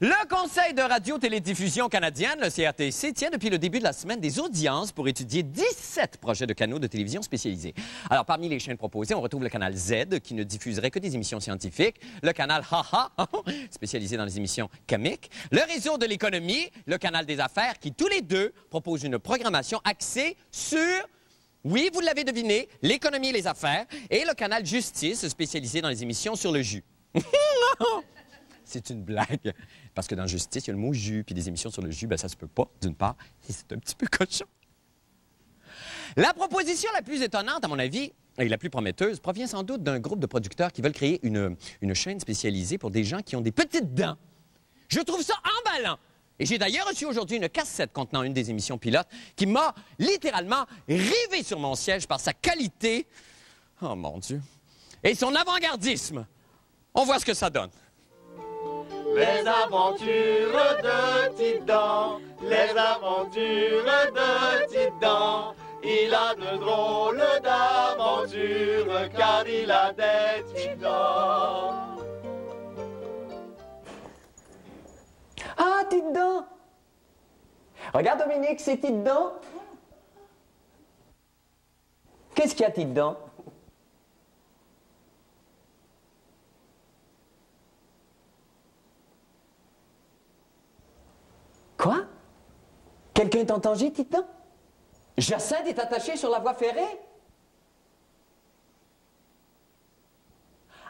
Le Conseil de radio-télédiffusion canadienne, le CRTC, tient depuis le début de la semaine des audiences pour étudier 17 projets de canaux de télévision spécialisés. Alors, parmi les chaînes proposées, on retrouve le canal Z, qui ne diffuserait que des émissions scientifiques, le canal Haha, spécialisé dans les émissions comiques, le réseau de l'économie, le canal des affaires, qui tous les deux proposent une programmation axée sur oui, vous l'avez deviné, l'économie et les affaires, et le canal Justice, spécialisé dans les émissions sur le jus. C'est une blague. Parce que dans Justice, il y a le mot jus, puis des émissions sur le jus, ben, ça se peut pas, d'une part, et c'est un petit peu cochon. La proposition la plus étonnante, à mon avis, et la plus prometteuse, provient sans doute d'un groupe de producteurs qui veulent créer une, une chaîne spécialisée pour des gens qui ont des petites dents. Je trouve ça emballant. Et j'ai d'ailleurs reçu aujourd'hui une cassette contenant une des émissions pilotes qui m'a littéralement rivé sur mon siège par sa qualité. Oh mon Dieu. Et son avant-gardisme. On voit ce que ça donne. Les aventures de Tidan, les aventures de Tidan. Il a de drôles d'aventures car il a des Tidans. Ah, Tidan! Regarde Dominique, c'est Tidan. Qu'est-ce qu'il y a, Tidan? Quoi? Quelqu'un est en danger, Titan? Jacinthe est attaché sur la voie ferrée?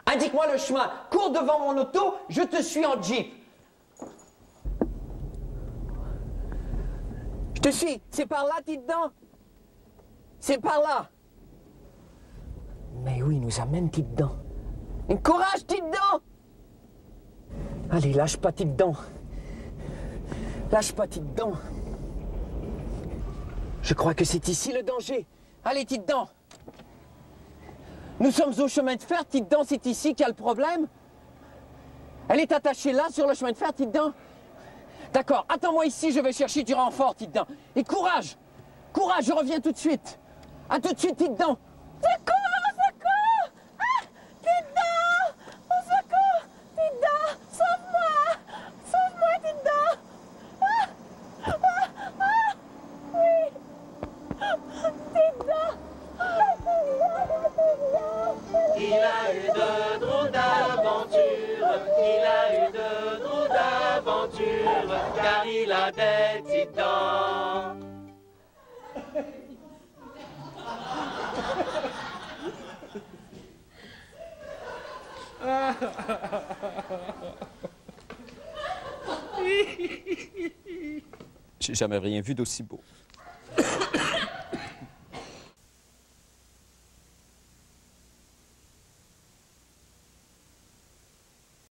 Indique-moi le chemin. Cours devant mon auto, je te suis en jeep. Je te suis. C'est par là, Titan? C'est par là. Mais oui, il nous amène, Titan. Courage, Titan! Allez, lâche pas, Titan. Lâche pas, petite dent. Je crois que c'est ici le danger. Allez, petite dent. Nous sommes au chemin de fer, petite dent, c'est ici qu'il y a le problème. Elle est attachée là, sur le chemin de fer, petite dent. D'accord, attends-moi ici, je vais chercher du renfort, petite dent. Et courage Courage, je reviens tout de suite. À tout de suite, petite dent. Secours, d'aventures car il a des Tidans. J'ai jamais rien vu d'aussi beau.